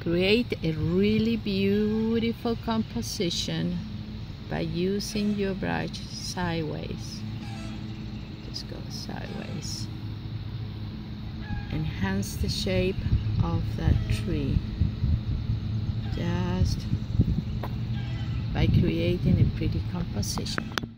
create a really beautiful composition by using your brush sideways. Just go sideways. Enhance the shape of that tree. Just by creating a pretty composition.